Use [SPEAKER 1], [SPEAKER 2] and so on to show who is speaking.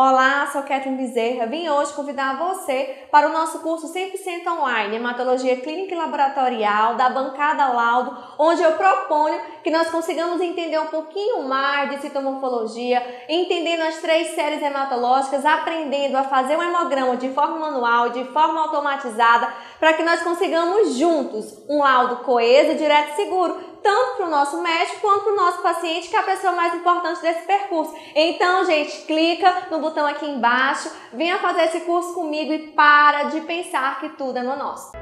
[SPEAKER 1] Olá, sou Catherine Bezerra. Vim hoje convidar você para o nosso curso 100% online, Hematologia Clínica e Laboratorial, da bancada Laudo, onde eu proponho que nós consigamos entender um pouquinho mais de citomorfologia, entendendo as três séries hematológicas, aprendendo a fazer um hemograma de forma manual de forma automatizada, para que nós consigamos juntos um laudo coeso, direto e seguro, tanto para o nosso médico quanto para o nosso paciente, que é a pessoa mais importante desse percurso. Então, gente, clica no botão aqui embaixo, venha fazer esse curso comigo e para de pensar que tudo é no nosso.